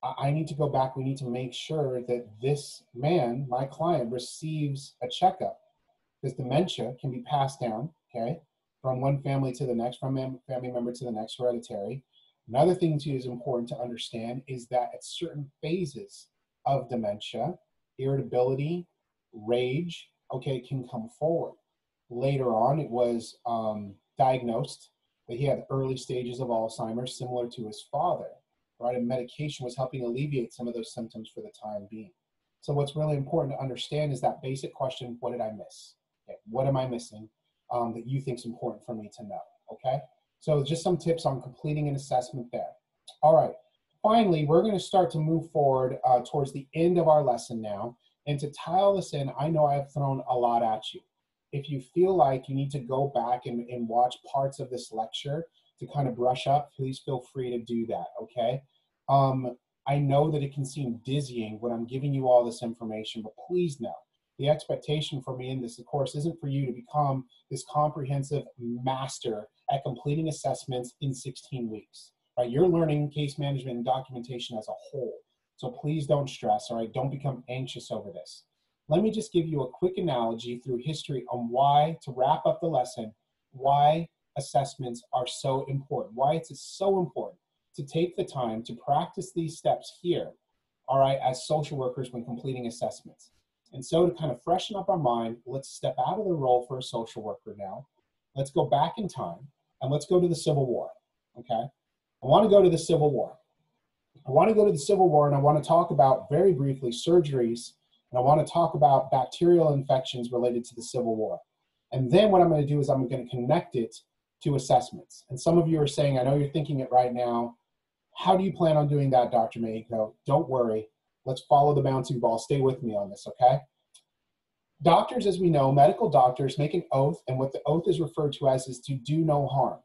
[SPEAKER 1] I need to go back. We need to make sure that this man, my client, receives a checkup because dementia can be passed down, okay, from one family to the next, from family member to the next, hereditary. Another thing too is important to understand is that at certain phases of dementia, irritability, rage, okay, can come forward. Later on, it was um, diagnosed that he had early stages of Alzheimer's, similar to his father. Right, and medication was helping alleviate some of those symptoms for the time being. So, what's really important to understand is that basic question: What did I miss? Okay, what am I missing um, that you think is important for me to know? Okay, so just some tips on completing an assessment there. All right, finally, we're going to start to move forward uh, towards the end of our lesson now. And to tie all this in, I know I've thrown a lot at you. If you feel like you need to go back and, and watch parts of this lecture to kind of brush up, please feel free to do that, okay? Um, I know that it can seem dizzying when I'm giving you all this information, but please know the expectation for me in this course isn't for you to become this comprehensive master at completing assessments in 16 weeks. Right? You're learning case management and documentation as a whole. So please don't stress, all right? Don't become anxious over this. Let me just give you a quick analogy through history on why, to wrap up the lesson, why assessments are so important, why it's so important to take the time to practice these steps here, all right, as social workers when completing assessments. And so to kind of freshen up our mind, let's step out of the role for a social worker now. Let's go back in time and let's go to the Civil War, okay? I want to go to the Civil War. I want to go to the Civil War and I want to talk about very briefly surgeries and I want to talk about bacterial infections related to the Civil War. And then what I'm going to do is I'm going to connect it to assessments. And some of you are saying, I know you're thinking it right now. How do you plan on doing that, Dr. Mejico? Don't worry. Let's follow the bouncing ball. Stay with me on this, okay? Doctors, as we know, medical doctors make an oath, and what the oath is referred to as is to do no harm.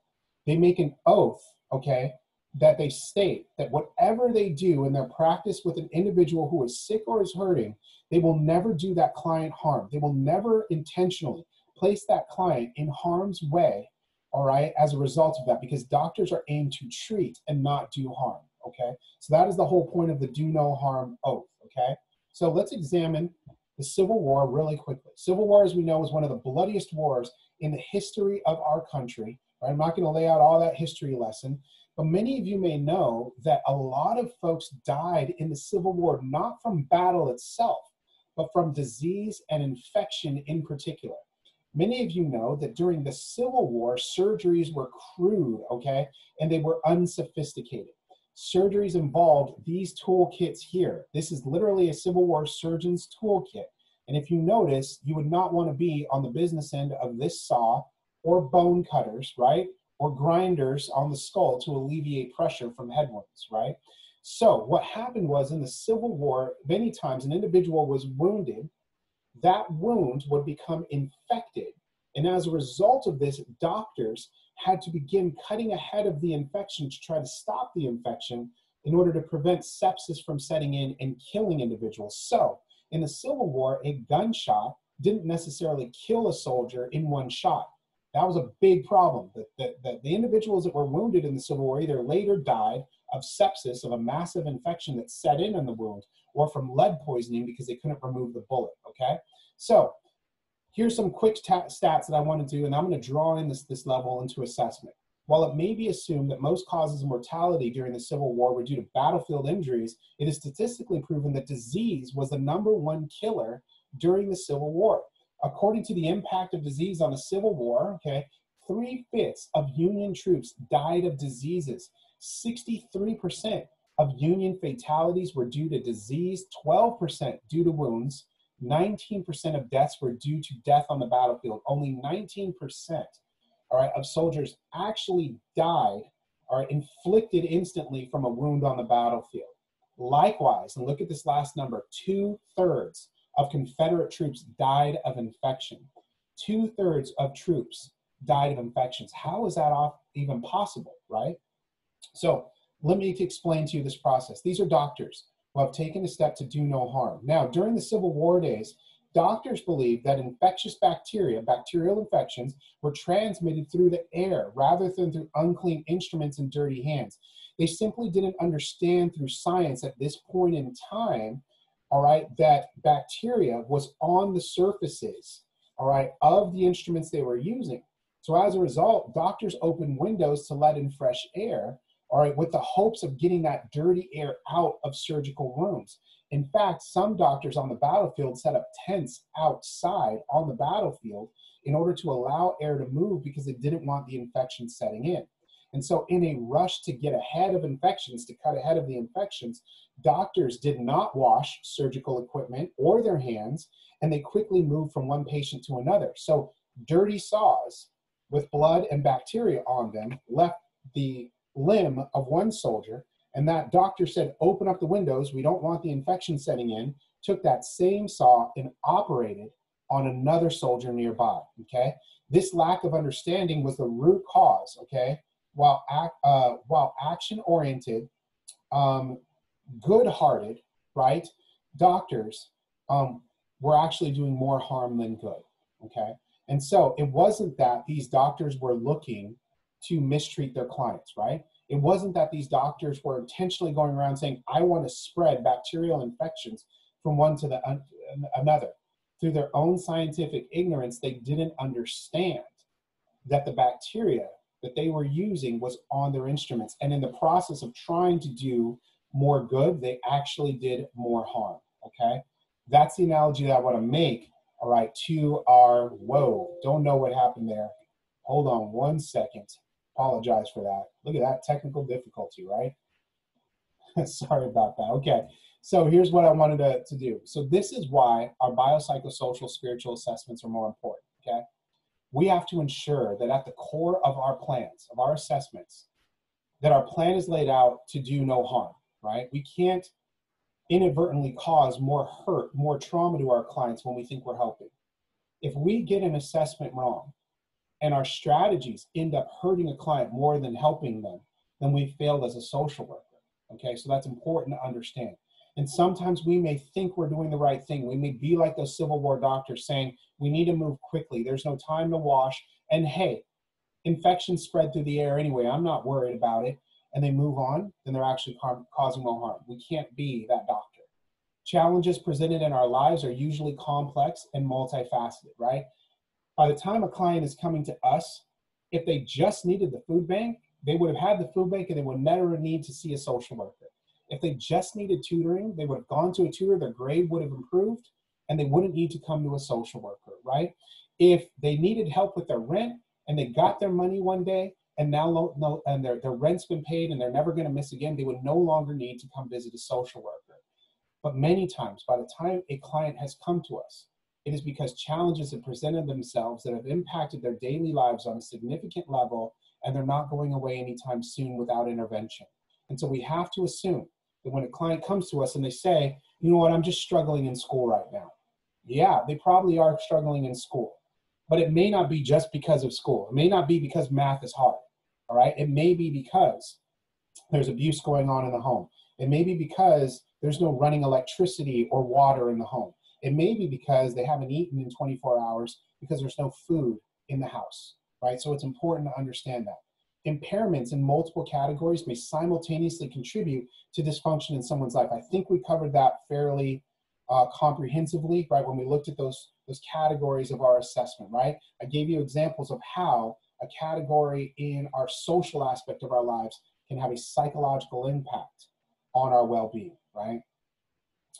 [SPEAKER 1] They make an oath, okay, that they state that whatever they do in their practice with an individual who is sick or is hurting, they will never do that client harm. They will never intentionally place that client in harm's way, all right, as a result of that, because doctors are aimed to treat and not do harm, okay? So that is the whole point of the do no harm oath, okay? So let's examine the Civil War really quickly. Civil War, as we know, is one of the bloodiest wars in the history of our country. Right? I'm not going to lay out all that history lesson, but many of you may know that a lot of folks died in the Civil War, not from battle itself, but from disease and infection in particular. Many of you know that during the Civil War, surgeries were crude, okay, and they were unsophisticated. Surgeries involved these toolkits here. This is literally a Civil War surgeon's toolkit. And if you notice, you would not want to be on the business end of this saw or bone cutters, right? Or grinders on the skull to alleviate pressure from head wounds, right? So what happened was in the Civil War, many times an individual was wounded, that wound would become infected. And as a result of this, doctors had to begin cutting ahead of the infection to try to stop the infection in order to prevent sepsis from setting in and killing individuals. So in the Civil War, a gunshot didn't necessarily kill a soldier in one shot. That was a big problem. That the, the, the individuals that were wounded in the Civil War either later died of sepsis, of a massive infection that set in on the wound, or from lead poisoning because they couldn't remove the bullet, okay? So here's some quick stats that I want to do, and I'm going to draw in this, this level into assessment. While it may be assumed that most causes of mortality during the Civil War were due to battlefield injuries, it is statistically proven that disease was the number one killer during the Civil War. According to the impact of disease on the Civil War, okay, three fifths of Union troops died of diseases. 63% of Union fatalities were due to disease, 12% due to wounds, 19% of deaths were due to death on the battlefield. Only 19%, all right, of soldiers actually died or inflicted instantly from a wound on the battlefield. Likewise, and look at this last number, two thirds of Confederate troops died of infection. Two thirds of troops died of infections. How is that even possible, right? So let me explain to you this process. These are doctors who have taken a step to do no harm. Now, during the Civil War days, doctors believed that infectious bacteria, bacterial infections, were transmitted through the air rather than through unclean instruments and dirty hands. They simply didn't understand through science at this point in time, all right, that bacteria was on the surfaces, all right, of the instruments they were using. So as a result, doctors opened windows to let in fresh air, all right, with the hopes of getting that dirty air out of surgical rooms. In fact, some doctors on the battlefield set up tents outside on the battlefield in order to allow air to move because they didn't want the infection setting in. And so, in a rush to get ahead of infections, to cut ahead of the infections, doctors did not wash surgical equipment or their hands, and they quickly moved from one patient to another. So, dirty saws with blood and bacteria on them left the limb of one soldier, and that doctor said, Open up the windows, we don't want the infection setting in, took that same saw and operated on another soldier nearby. Okay, this lack of understanding was the root cause. Okay, while act, uh, while action oriented, um, good hearted, right? Doctors um, were actually doing more harm than good. Okay, and so it wasn't that these doctors were looking to mistreat their clients, right? It wasn't that these doctors were intentionally going around saying, I want to spread bacterial infections from one to the another. Through their own scientific ignorance, they didn't understand that the bacteria that they were using was on their instruments. And in the process of trying to do more good, they actually did more harm. Okay? That's the analogy that I want to make, all right, to our whoa, don't know what happened there. Hold on one second. Apologize for that. Look at that technical difficulty, right? Sorry about that. Okay. So here's what I wanted to, to do. So this is why our biopsychosocial spiritual assessments are more important. Okay. We have to ensure that at the core of our plans, of our assessments, that our plan is laid out to do no harm, right? We can't inadvertently cause more hurt, more trauma to our clients when we think we're helping. If we get an assessment wrong and our strategies end up hurting a client more than helping them, then we failed as a social worker. Okay, so that's important to understand. And sometimes we may think we're doing the right thing. We may be like those Civil War doctors saying, we need to move quickly. There's no time to wash. And hey, infections spread through the air anyway. I'm not worried about it and they move on, then they're actually causing more harm. We can't be that doctor. Challenges presented in our lives are usually complex and multifaceted, right? By the time a client is coming to us, if they just needed the food bank, they would have had the food bank and they would never need to see a social worker. If they just needed tutoring, they would have gone to a tutor, their grade would have improved, and they wouldn't need to come to a social worker, right? If they needed help with their rent and they got their money one day, and now no, and their, their rent's been paid and they're never going to miss again, they would no longer need to come visit a social worker. But many times, by the time a client has come to us, it is because challenges have presented themselves that have impacted their daily lives on a significant level, and they're not going away anytime soon without intervention. And so we have to assume that when a client comes to us and they say, you know what, I'm just struggling in school right now. Yeah, they probably are struggling in school but it may not be just because of school. It may not be because math is hard. All right. It may be because there's abuse going on in the home. It may be because there's no running electricity or water in the home. It may be because they haven't eaten in 24 hours because there's no food in the house. Right. So it's important to understand that. Impairments in multiple categories may simultaneously contribute to dysfunction in someone's life. I think we covered that fairly uh, comprehensively, right, when we looked at those those categories of our assessment, right? I gave you examples of how a category in our social aspect of our lives can have a psychological impact on our well-being, right?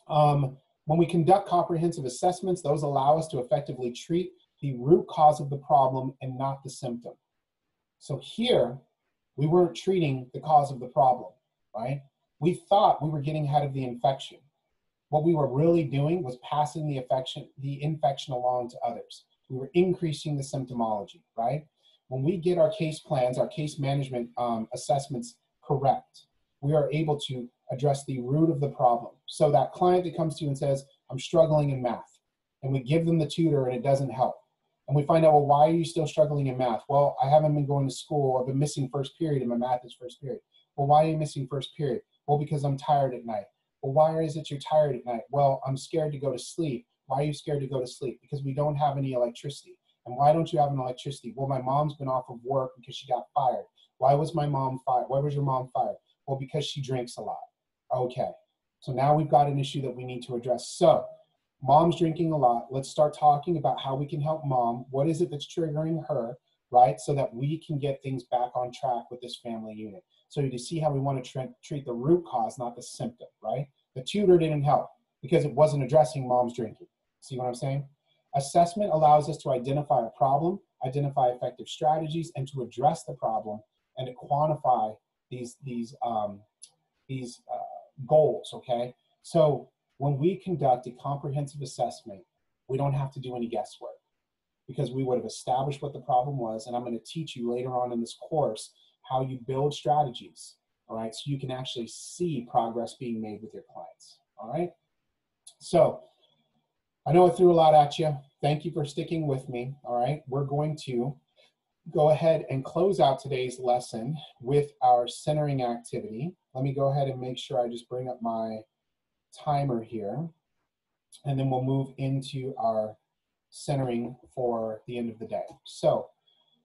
[SPEAKER 1] Um, when we conduct comprehensive assessments, those allow us to effectively treat the root cause of the problem and not the symptom. So here, we weren't treating the cause of the problem, right? We thought we were getting ahead of the infection what we were really doing was passing the infection, the infection along to others. We were increasing the symptomology, right? When we get our case plans, our case management um, assessments correct, we are able to address the root of the problem. So that client that comes to you and says, I'm struggling in math, and we give them the tutor and it doesn't help. And we find out, well, why are you still struggling in math? Well, I haven't been going to school. I've been missing first period and my math is first period. Well, why are you missing first period? Well, because I'm tired at night. Well, why is it you're tired at night? Well, I'm scared to go to sleep. Why are you scared to go to sleep? Because we don't have any electricity. And why don't you have an electricity? Well, my mom's been off of work because she got fired. Why was my mom fired? Why was your mom fired? Well, because she drinks a lot. Okay. So now we've got an issue that we need to address. So, mom's drinking a lot. Let's start talking about how we can help mom. What is it that's triggering her, right? So that we can get things back on track with this family unit. So you see how we want to tra- treat the root cause, not the symptom, right? The tutor didn't help because it wasn't addressing mom's drinking. See what I'm saying? Assessment allows us to identify a problem, identify effective strategies, and to address the problem and to quantify these these um, these uh, goals. Okay, so when we conduct a comprehensive assessment, we don't have to do any guesswork because we would have established what the problem was, and I'm going to teach you later on in this course how you build strategies, all right, so you can actually see progress being made with your clients, all right? So I know I threw a lot at you. Thank you for sticking with me, all right? We're going to go ahead and close out today's lesson with our centering activity. Let me go ahead and make sure I just bring up my timer here, and then we'll move into our centering for the end of the day. So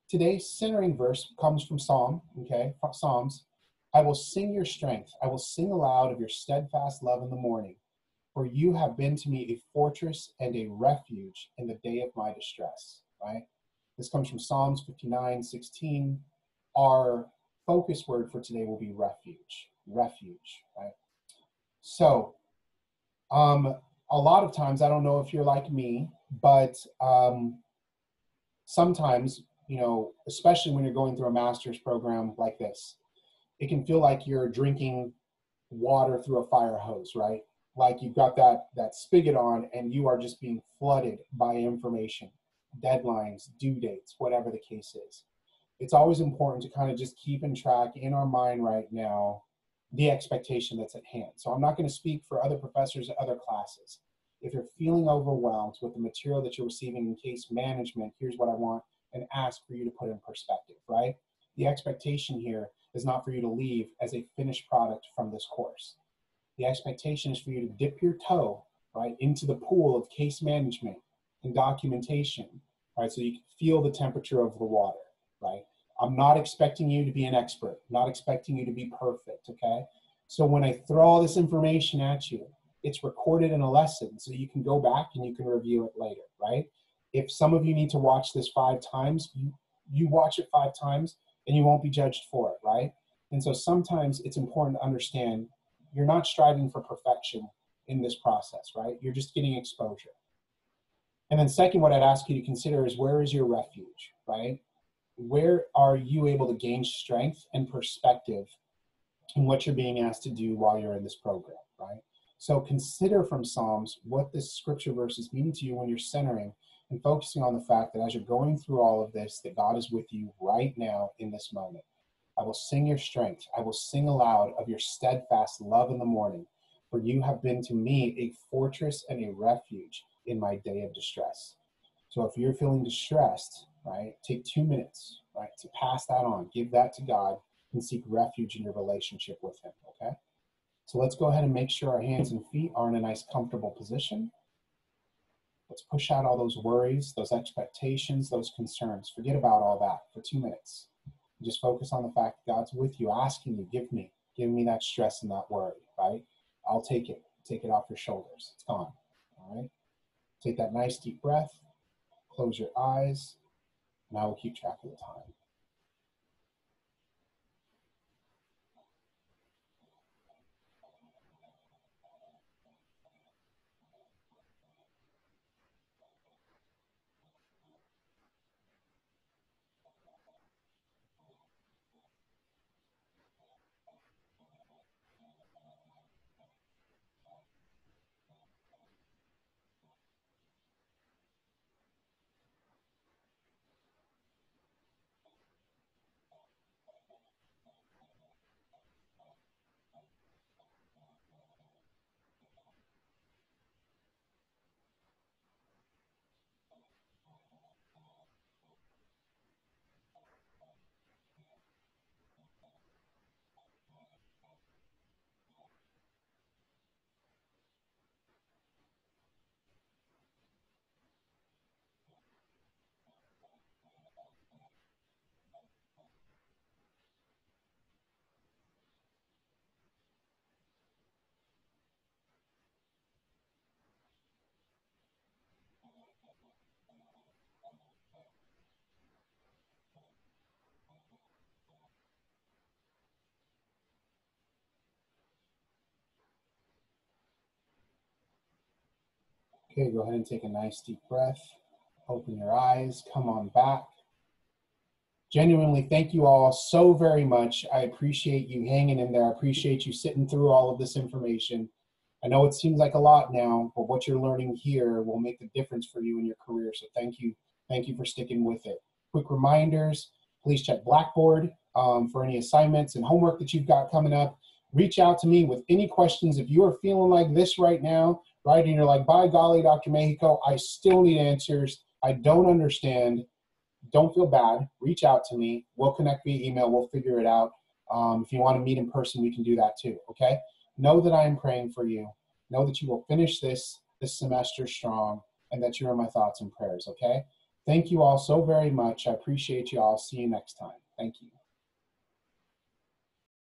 [SPEAKER 1] today's centering verse comes from Psalm, okay, Psalms. I will sing your strength. I will sing aloud of your steadfast love in the morning. For you have been to me a fortress and a refuge in the day of my distress. Right? This comes from Psalms 59, 16. Our focus word for today will be refuge. Refuge, right? So, um, a lot of times, I don't know if you're like me, but um, sometimes, you know, especially when you're going through a master's program like this, it can feel like you're drinking water through a fire hose, right? like you've got that that spigot on and you are just being flooded by information deadlines due dates whatever the case is. It's always important to kind of just keep in track in our mind right now the expectation that's at hand. So i'm not going to speak for other professors at other classes. If you're feeling overwhelmed with the material that you're receiving in case management here's what i want and ask for you to put in perspective right? The expectation here is not for you to leave as a finished product from this course. The expectation is for you to dip your toe right into the pool of case management and documentation right? So you can feel the temperature of the water right? I'm not expecting you to be an expert not expecting you to be perfect okay? So when i throw all this information at you it's recorded in a lesson so you can go back and you can review it later right? If some of you need to watch this five times you you watch it five times and you won't be judged for it right? And so sometimes it's important to understand you're not striving for perfection in this process, right? You're just getting exposure. And then, second, what I'd ask you to consider is where is your refuge, right? Where are you able to gain strength and perspective in what you're being asked to do while you're in this program, right? So consider from Psalms what this scripture verse is meaning to you when you're centering and focusing on the fact that as you're going through all of this, that God is with you right now in this moment. I will sing your strength. I will sing aloud of your steadfast love in the morning. For you have been to me a fortress and a refuge in my day of distress. So if you're feeling distressed, right, take two minutes, right, to pass that on. Give that to God and seek refuge in your relationship with Him, okay? So let's go ahead and make sure our hands and feet are in a nice, comfortable position. Let's push out all those worries, those expectations, those concerns. Forget about all that for two minutes. Just focus on the fact that God's with you, asking you, give me, give me that stress and that worry, right? I'll take it. Take it off your shoulders. It's gone. All right. Take that nice deep breath. Close your eyes. And I will keep track of the time. Okay, go ahead and take a nice deep breath. Open your eyes, come on back. Genuinely, thank you all so very much. I appreciate you hanging in there. I appreciate you sitting through all of this information. I know it seems like a lot now, but what you're learning here will make the difference for you in your career. So thank you. Thank you for sticking with it. Quick reminders please check Blackboard um, for any assignments and homework that you've got coming up. Reach out to me with any questions. If you are feeling like this right now, right? And you're like, by golly, Dr. Mejico, I still need answers. I don't understand. Don't feel bad. Reach out to me. We'll connect via email. We'll figure it out. Um, if you want to meet in person, we can do that too. Okay. Know that I am praying for you. Know that you will finish this this semester strong, and that you're in my thoughts and prayers. Okay. Thank you all so very much. I appreciate you all. See you next time. Thank you.